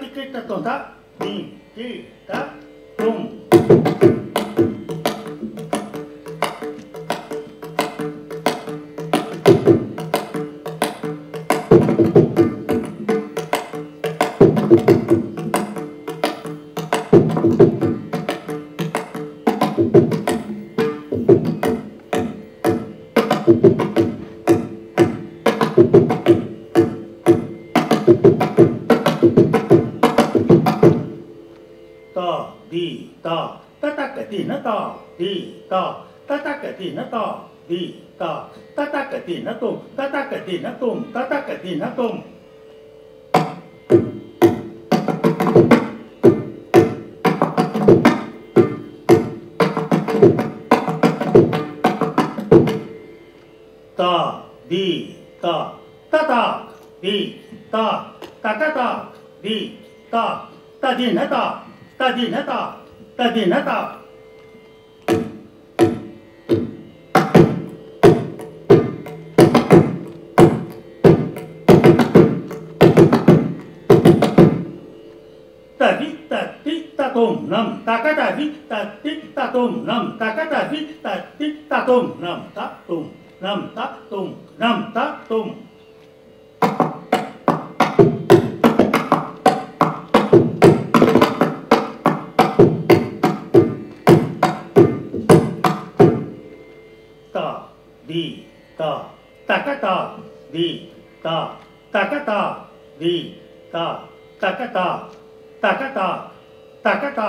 टिकट तो था नी टी टा 塔哒格蒂那哒滴哒塔哒塔格蒂那塔，蒂哒哒塔格蒂那东，哒哒格蒂那东，哒塔格蒂那哒滴蒂哒塔塔蒂塔塔塔塔蒂塔塔塔塔。tại vì nó ta. tôm nằm ta cá ta vít ta tích ta tôm nằm ta cá ta vít ta đi, ta tôm nằm ta tôm nằm ta tôm nằm ta tôm दी ता तकता दी ता तकता दी ता तकता तकता तकता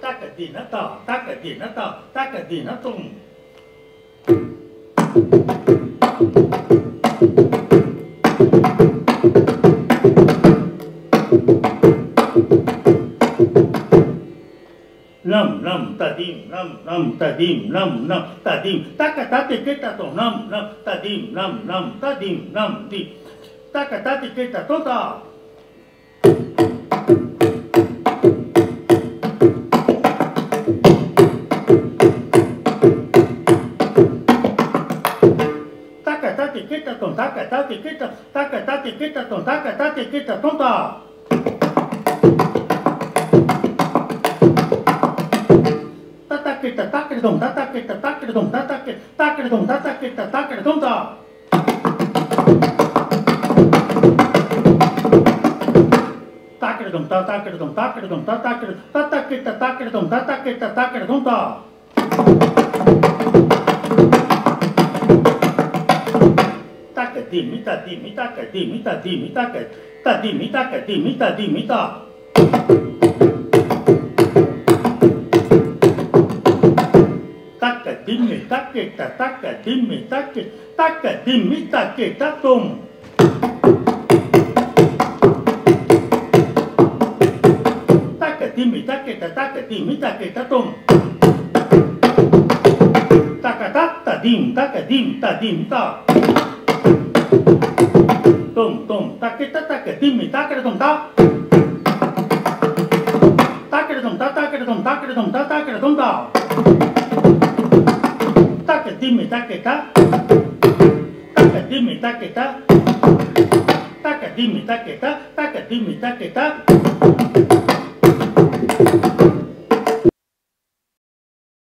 tác cả gì nó tỏ tác cả gì nó tỏ tác cả gì nó tùng lầm lầm ta dim lầm lầm ta dim lầm lầm ta dim ta cả ta thì kết ta tổ lầm lầm ta dim lầm lầm ta dim lầm đi ta cả ta thì kết ta tốt ta à? けけたとんたけたけけたたけたけけたとんたけたけけたとんた。叩けたたけどん叩けたたけどん叩けたけどん叩けたたけどんた。たけどんたたけどんたけどんたたけどんたたけたたけどんたたけたたけどんた。dimita, dimita, que dimita, dimita, que ta dimita, que dimita, dimita. Taca, dimita, que ta, taca, dimita, que taca, dimita, que ta, tom. Taca, dimita, que ta, taca, dimita, que ta, tom. Taca, taca, dim, taca, dim, ta, dim, ta. Dim, ta. tum tum Tom, tom, taketa, take, timmi, takere, tum ta. Takere, tum ta, takere, tom, takere, tum ta, takere, tum ta. ta Take, timmi, taketa. Take, timmi, taketa. Take, timmi, taketa. Take, timmi, taketa. Take, timmi, ta